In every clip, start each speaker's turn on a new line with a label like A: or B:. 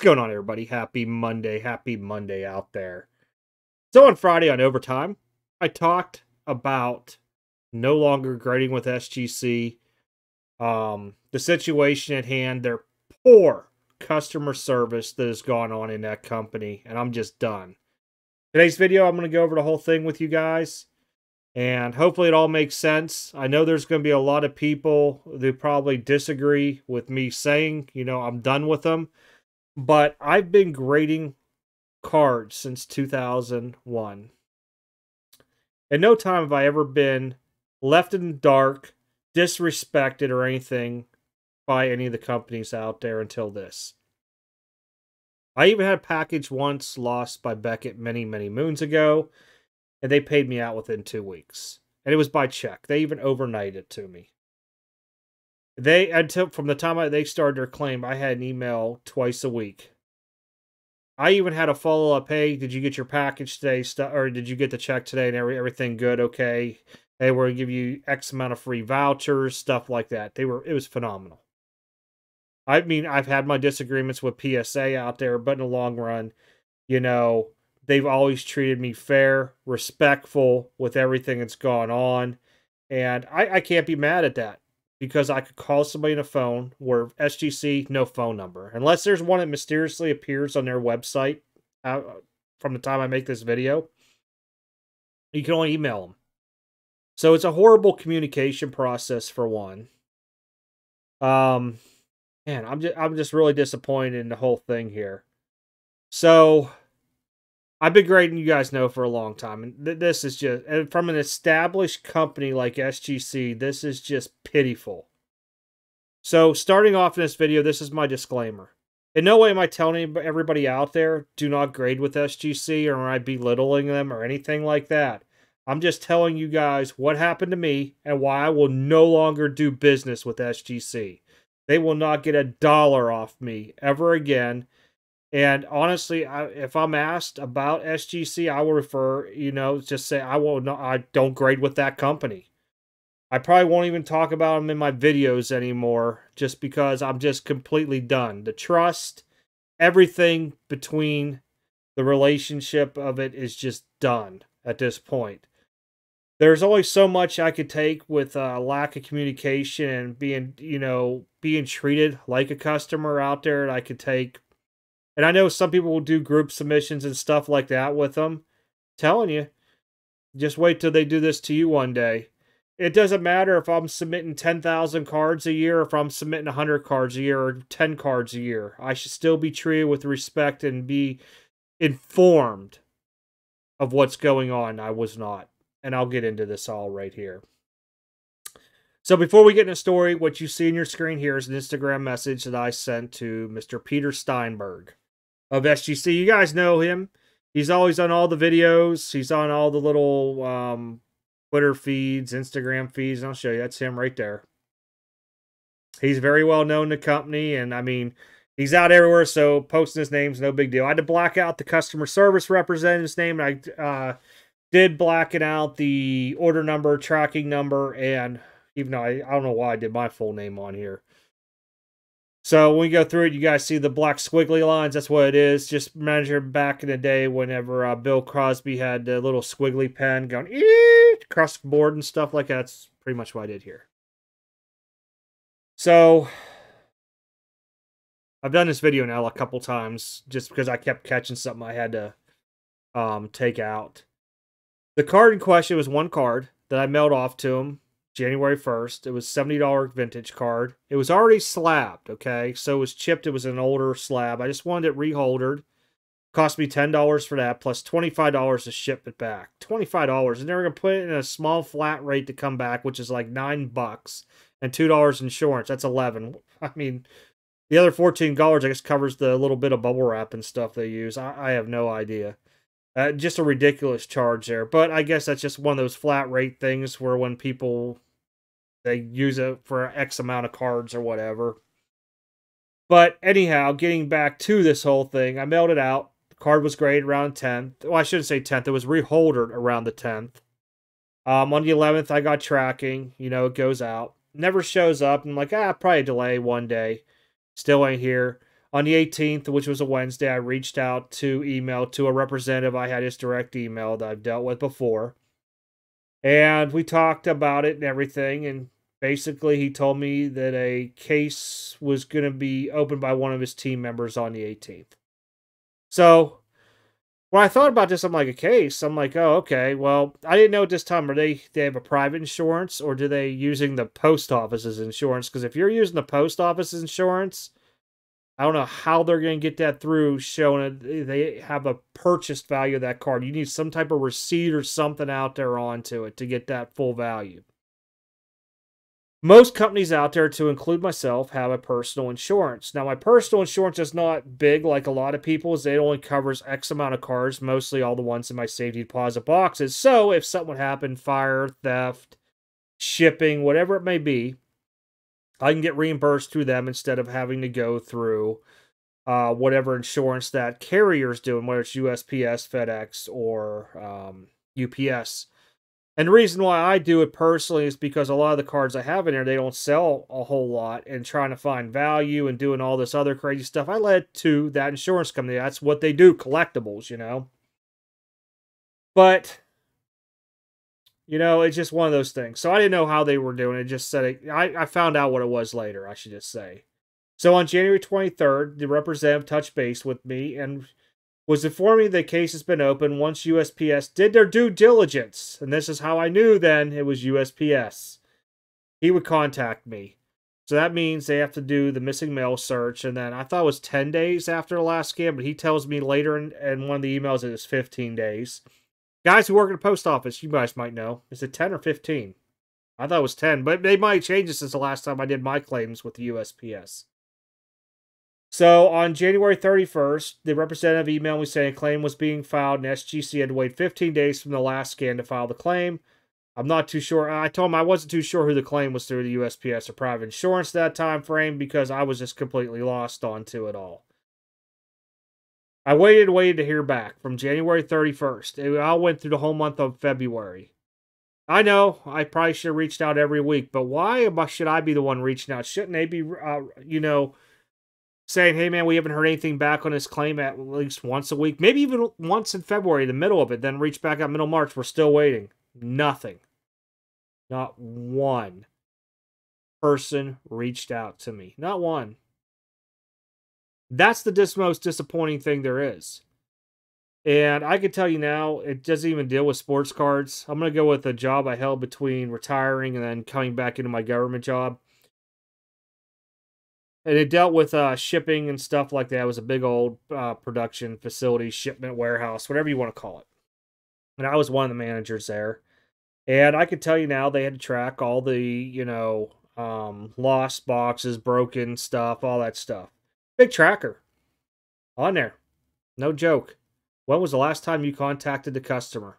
A: What's going on, everybody? Happy Monday. Happy Monday out there. So, on Friday on Overtime, I talked about no longer grading with SGC, um, the situation at hand, their poor customer service that has gone on in that company, and I'm just done. Today's video, I'm going to go over the whole thing with you guys, and hopefully it all makes sense. I know there's going to be a lot of people who probably disagree with me saying, you know, I'm done with them, but I've been grading cards since 2001. In no time have I ever been left in the dark, disrespected, or anything by any of the companies out there until this. I even had a package once lost by Beckett many, many moons ago, and they paid me out within two weeks. And it was by check. They even overnighted it to me. They until from the time I, they started their claim, I had an email twice a week. I even had a follow up. Hey, did you get your package today? Stuff or did you get the check today? And every, everything good? Okay. They were going to give you X amount of free vouchers, stuff like that. They were. It was phenomenal. I mean, I've had my disagreements with PSA out there, but in the long run, you know, they've always treated me fair, respectful with everything that's gone on. And I, I can't be mad at that because I could call somebody on a phone where SGC, no phone number. Unless there's one that mysteriously appears on their website uh, from the time I make this video, you can only email them. So it's a horrible communication process for one. Um, man, I'm just I'm just really disappointed in the whole thing here. So I've been grading you guys know for a long time, and th- this is just from an established company like SGC, this is just pitiful. So starting off in this video, this is my disclaimer. In no way am I telling everybody out there do not grade with SGC or am I belittling them or anything like that. I'm just telling you guys what happened to me and why I will no longer do business with SGC. They will not get a dollar off me ever again. And honestly, I, if I'm asked about SGC, I will refer, you know, just say I will not, I don't grade with that company. I probably won't even talk about them in my videos anymore just because I'm just completely done. The trust, everything between the relationship of it is just done at this point there's only so much I could take with uh, lack of communication and being, you know, being treated like a customer out there. I could take, and I know some people will do group submissions and stuff like that with them. Telling you, just wait till they do this to you one day. It doesn't matter if I'm submitting 10,000 cards a year, if I'm submitting 100 cards a year or 10 cards a year. I should still be treated with respect and be informed of what's going on. I was not and I'll get into this all right here. So before we get into the story, what you see in your screen here is an Instagram message that I sent to Mr. Peter Steinberg of SGC. You guys know him. He's always on all the videos. He's on all the little um, Twitter feeds, Instagram feeds. I'll show you. That's him right there. He's very well known to the company, and I mean, he's out everywhere. So posting his name's no big deal. I had to black out the customer service representative's name, and I uh, did blacken out the order number, tracking number, and even though I, I don't know why I did my full name on here. So when we go through it, you guys see the black squiggly lines. That's what it is. Just measure back in the day whenever uh, Bill Crosby had the little squiggly pen going across the board and stuff like that. That's pretty much what I did here. So I've done this video now a couple times just because I kept catching something I had to um, take out. The card in question was one card that I mailed off to him January 1st. It was $70 vintage card. It was already slabbed, okay? So it was chipped. It was an older slab. I just wanted it reholdered. Cost me $10 for that, plus $25 to ship it back. $25. And they were going to put it in a small flat rate to come back, which is like 9 bucks and $2 insurance. That's 11 I mean, the other $14, I guess, covers the little bit of bubble wrap and stuff they use. I, I have no idea. Uh, just a ridiculous charge there. But I guess that's just one of those flat rate things where when people they use it for X amount of cards or whatever. But anyhow, getting back to this whole thing, I mailed it out. The card was graded around 10th. Well, I shouldn't say 10th. It was reholdered around the 10th. Um, on the 11th, I got tracking. You know, it goes out. Never shows up. I'm like, ah, probably delay one day. Still ain't here. On the 18th, which was a Wednesday, I reached out to email to a representative. I had his direct email that I've dealt with before. And we talked about it and everything. And basically, he told me that a case was going to be opened by one of his team members on the 18th. So when I thought about this, I'm like a case. I'm like, oh, okay. Well, I didn't know at this time. Are they they have a private insurance or do they using the post office's insurance? Because if you're using the post office's insurance, I don't know how they're going to get that through showing it they have a purchased value of that card. You need some type of receipt or something out there onto it to get that full value. Most companies out there, to include myself, have a personal insurance. Now, my personal insurance is not big like a lot of people's. It only covers X amount of cars, mostly all the ones in my safety deposit boxes. So, if something happened, fire, theft, shipping, whatever it may be, I can get reimbursed through them instead of having to go through uh, whatever insurance that carrier's doing, whether it's USPS, FedEx, or um, UPS. And the reason why I do it personally is because a lot of the cards I have in there, they don't sell a whole lot. And trying to find value and doing all this other crazy stuff, I led to that insurance company. That's what they do, collectibles, you know. But, you know, it's just one of those things. So I didn't know how they were doing it. Just said it. I, I found out what it was later, I should just say. So on January 23rd, the representative touched base with me and was informing me the case has been open once USPS did their due diligence. And this is how I knew then it was USPS. He would contact me. So that means they have to do the missing mail search. And then I thought it was 10 days after the last scan, but he tells me later in, in one of the emails it is 15 days. Guys who work at the post office, you guys might know. Is it 10 or 15? I thought it was 10, but they might change it since the last time I did my claims with the USPS. So on January 31st, the representative emailed me saying a claim was being filed and SGC had to wait 15 days from the last scan to file the claim. I'm not too sure. I told him I wasn't too sure who the claim was through the USPS or private insurance that time frame because I was just completely lost onto it all. I waited and waited to hear back from January 31st. It all went through the whole month of February. I know I probably should have reached out every week, but why should I be the one reaching out? Shouldn't they be, uh, you know, saying, hey, man, we haven't heard anything back on this claim at least once a week, maybe even once in February, the middle of it, then reach back out middle March. We're still waiting. Nothing. Not one person reached out to me. Not one. That's the dis- most disappointing thing there is. And I can tell you now, it doesn't even deal with sports cards. I'm going to go with a job I held between retiring and then coming back into my government job and it dealt with uh, shipping and stuff like that. It was a big old uh, production facility, shipment warehouse, whatever you want to call it. And I was one of the managers there. And I could tell you now they had to track all the, you know, um, lost boxes, broken stuff, all that stuff. Big tracker on there. No joke. When was the last time you contacted the customer?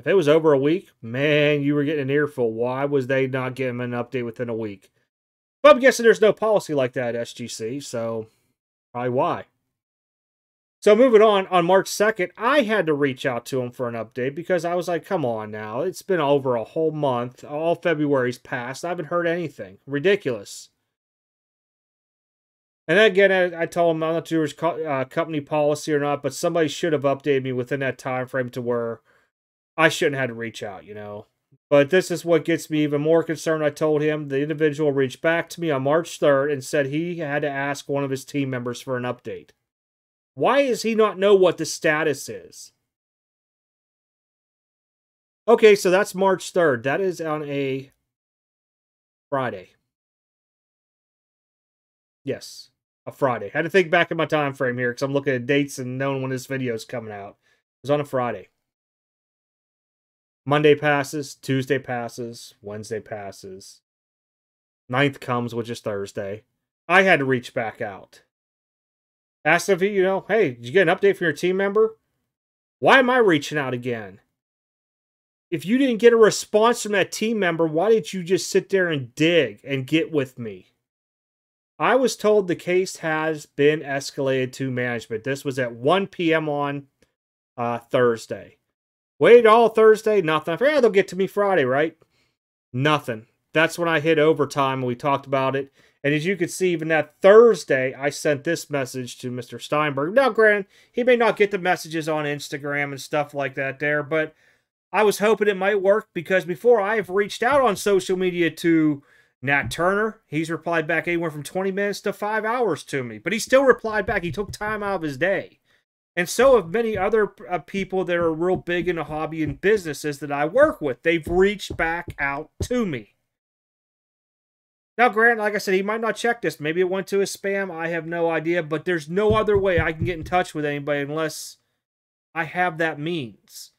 A: If it was over a week, man, you were getting an earful. Why was they not getting an update within a week? But I'm guessing there's no policy like that at SGC, so probably why. So moving on, on March 2nd, I had to reach out to him for an update because I was like, come on now. It's been over a whole month. All February's passed. I haven't heard anything. Ridiculous. And again, I, I told him I'm not sure it's uh, company policy or not, but somebody should have updated me within that time frame to where I shouldn't have to reach out, you know. But this is what gets me even more concerned. I told him the individual reached back to me on March 3rd and said he had to ask one of his team members for an update. Why does he not know what the status is? Okay, so that's March 3rd. That is on a Friday. Yes, a Friday. I had to think back in my time frame here because I'm looking at dates and knowing when this video is coming out. It was on a Friday. Monday passes, Tuesday passes, Wednesday passes. Ninth comes, which is Thursday. I had to reach back out. Ask if you know, hey, did you get an update from your team member? Why am I reaching out again? If you didn't get a response from that team member, why did you just sit there and dig and get with me? I was told the case has been escalated to management. This was at 1 p.m. on uh, Thursday. Wait all Thursday, nothing. I figured, yeah, they'll get to me Friday, right? Nothing. That's when I hit overtime and we talked about it. And as you can see, even that Thursday, I sent this message to Mr. Steinberg. Now, granted, he may not get the messages on Instagram and stuff like that there, but I was hoping it might work because before I have reached out on social media to Nat Turner, he's replied back anywhere from 20 minutes to five hours to me, but he still replied back. He took time out of his day. And so have many other uh, people that are real big in the hobby and businesses that I work with. They've reached back out to me. Now, Grant, like I said, he might not check this. Maybe it went to his spam. I have no idea. But there's no other way I can get in touch with anybody unless I have that means.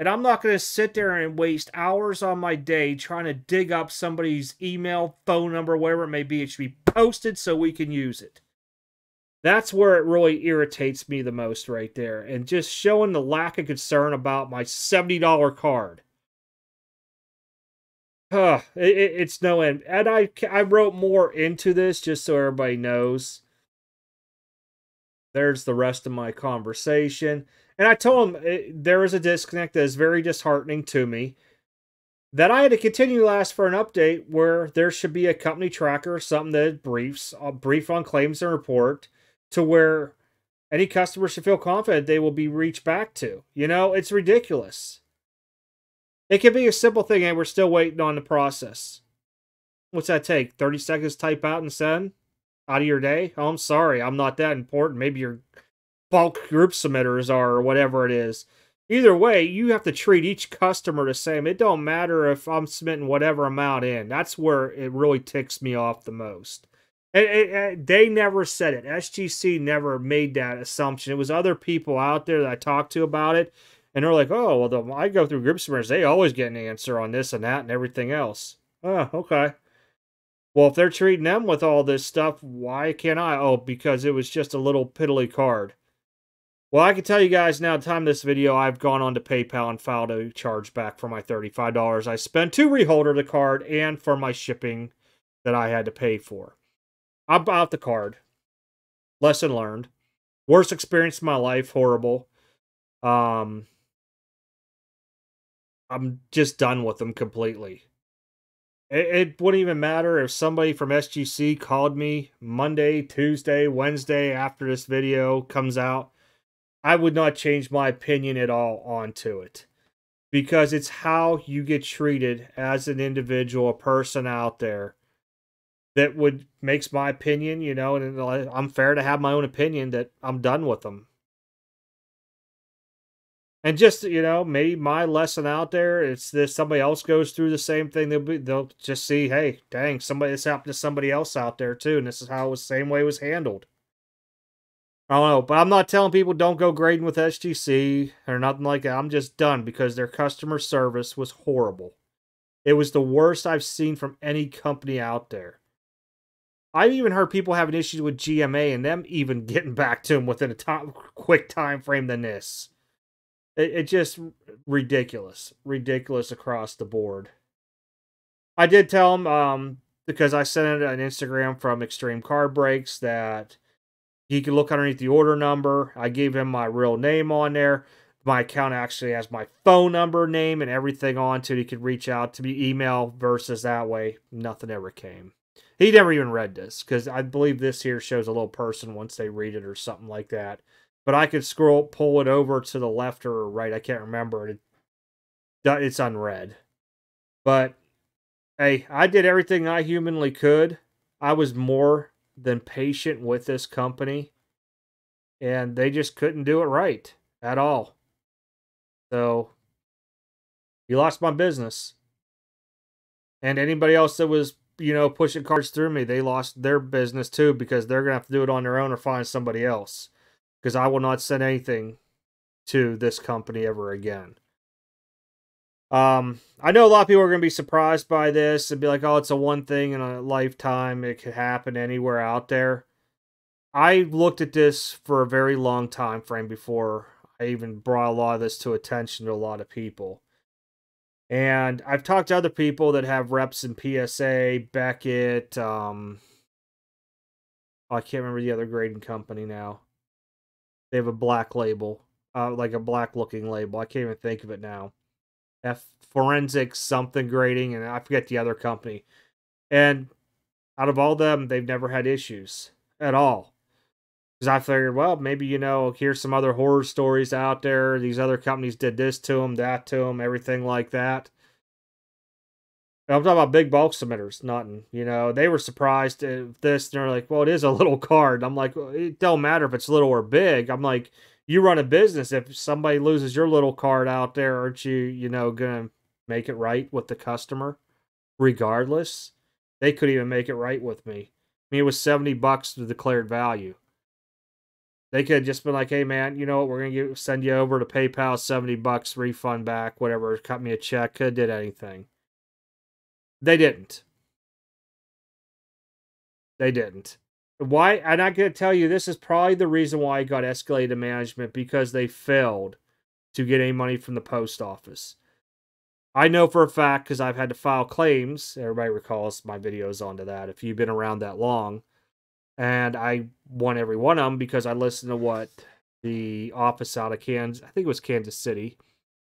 A: And I'm not going to sit there and waste hours on my day trying to dig up somebody's email, phone number, whatever it may be. It should be posted so we can use it. That's where it really irritates me the most right there. And just showing the lack of concern about my $70 card. Huh, it, it's no end. And I, I wrote more into this just so everybody knows. There's the rest of my conversation. And I told him it, eh, there is a disconnect that is very disheartening to me. That I had to continue to ask for an update where there should be a company tracker something that briefs, a uh, brief on claims and report to where any customer should feel confident they will be reached back to. You know, it's ridiculous. It can be a simple thing, and we're still waiting on the process. What's that take? 30 seconds type out and send? Out of your day? Oh, I'm sorry, I'm not that important. Maybe your bulk group submitters are, or whatever it is. Either way, you have to treat each customer the same. It don't matter if I'm submitting whatever amount in. That's where it really ticks me off the most. And, and, and they never said it. SGC never made that assumption. It was other people out there that I talked to about it, and they're like, "Oh, well, the, I go through group submitters. They always get an answer on this and that and everything else." Oh, okay. Well, if they're treating them with all this stuff, why can't I? Oh, because it was just a little piddly card. Well, I can tell you guys now, time this video, I've gone on to PayPal and filed a charge back for my $35 I spent to reholder the card and for my shipping that I had to pay for. I bought the card. Lesson learned. Worst experience of my life. Horrible. Um, I'm just done with them completely. It, it wouldn't even matter if somebody from SGC called me Monday, Tuesday, Wednesday after this video comes out. I would not change my opinion at all onto it because it's how you get treated as an individual, a person out there that would makes my opinion, you know, and I'm fair to have my own opinion that I'm done with them. And just you know, maybe my lesson out there, it's this somebody else goes through the same thing. They'll be they'll just see, hey, dang, somebody this happened to somebody else out there too, and this is how it was same way it was handled. I don't know, but I'm not telling people don't go grading with SGC or nothing like that. I'm just done because their customer service was horrible. It was the worst I've seen from any company out there. I've even heard people having issues with GMA and them even getting back to them within a quick time frame than this. It, it just ridiculous, ridiculous across the board. I did tell him um, because I sent an Instagram from Extreme Card Breaks that he could look underneath the order number. I gave him my real name on there. My account actually has my phone number, name, and everything on to. He could reach out to me, email versus that way. Nothing ever came. He never even read this because I believe this here shows a little person once they read it or something like that. But I could scroll, pull it over to the left or right. I can't remember. It, it's unread. But hey, I did everything I humanly could. I was more than patient with this company, and they just couldn't do it right at all. So, you lost my business. And anybody else that was you know, pushing cards through me, they lost their business too because they're going to have to do it on their own or find somebody else. Because I will not send anything to this company ever again. Um, I know a lot of people are going to be surprised by this and be like, oh, it's a one thing in a lifetime. It could happen anywhere out there. I looked at this for a very long time frame before I even brought a lot of this to attention to a lot of people. And I've talked to other people that have reps in PSA, Beckett, um, oh, I can't remember the other grading company now. They have a black label, uh, like a black looking label. I can't even think of it now. F forensic something grading, and I forget the other company. And out of all them, they've never had issues at all. Because I figured, well, maybe, you know, here's some other horror stories out there. These other companies did this to them, that to them, everything like that. I'm talking about big bulk submitters, nothing. You know, they were surprised at this. They're like, well, it is a little card. I'm like, it don't matter if it's little or big. I'm like, you run a business. If somebody loses your little card out there, aren't you, you know, going to make it right with the customer regardless? They couldn't even make it right with me. I mean, it was 70 bucks to declared value. They could just been like, hey, man, you know what? We're going to send you over to PayPal 70 bucks, refund back, whatever. Cut me a check. Could did anything. They didn't. They didn't. Why? And I can tell you, this is probably the reason why I got escalated to management because they failed to get any money from the post office. I know for a fact because I've had to file claims. Everybody recalls my videos onto that if you've been around that long. And I won every one of them because I listened to what the office out of Kansas, I think it was Kansas City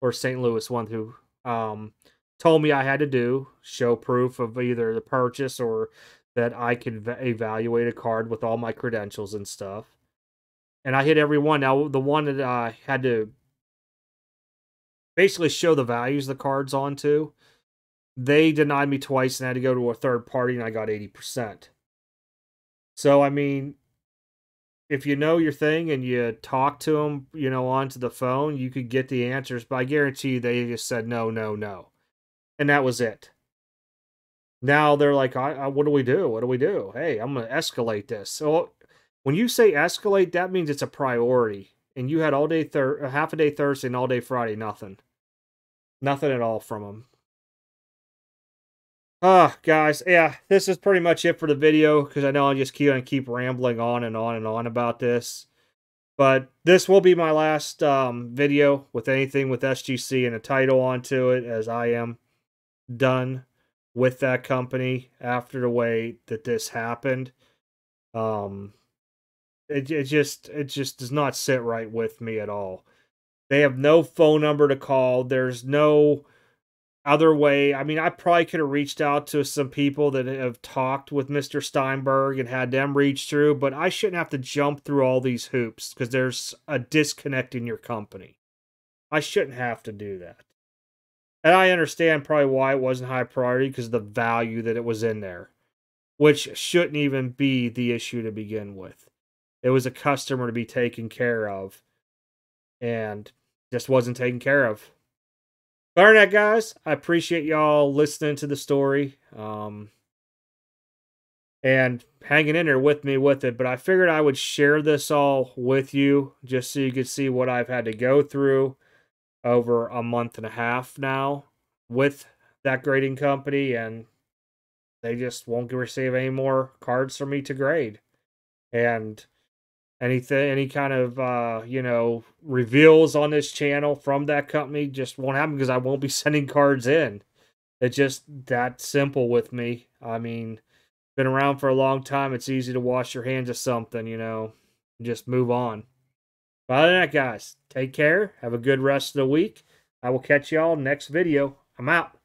A: or St. Louis one who um, told me I had to do show proof of either the purchase or that I could evaluate a card with all my credentials and stuff. And I hit every one. Now, the one that I had to basically show the values the cards onto, they denied me twice and I had to go to a third party and I got 80%. So, I mean, if you know your thing and you talk to them, you know, onto the phone, you could get the answers, but I guarantee you they just said no, no, no. And that was it. Now they're like, I, I, what do we do? What do we do? Hey, I'm going to escalate this. So when you say escalate, that means it's a priority. And you had all day, thir- half a day Thursday and all day Friday, nothing. Nothing at all from them. Ah, uh, guys, yeah, this is pretty much it for the video because I know I'll just keep on keep rambling on and on and on about this. But this will be my last um, video with anything with SGC and a title onto it, as I am done with that company after the way that this happened. Um, it it just it just does not sit right with me at all. They have no phone number to call. There's no other way. I mean, I probably could have reached out to some people that have talked with Mr. Steinberg and had them reach through, but I shouldn't have to jump through all these hoops because there's a disconnect in your company. I shouldn't have to do that. And I understand probably why it wasn't high priority because of the value that it was in there, which shouldn't even be the issue to begin with. It was a customer to be taken care of. And just wasn't taken care of. But all right, guys, I appreciate y'all listening to the story. Um, and hanging in there with me with it. But I figured I would share this all with you just so you could see what I've had to go through over a month and a half now with that grading company. And they just won't receive any more cards from me to grade. And anything any kind of uh you know reveals on this channel from that company just won't happen because i won't be sending cards in it's just that simple with me i mean been around for a long time it's easy to wash your hands of something you know just move on but other than that guys. Take care. Have a good rest of the week. I will catch y'all next video. I'm out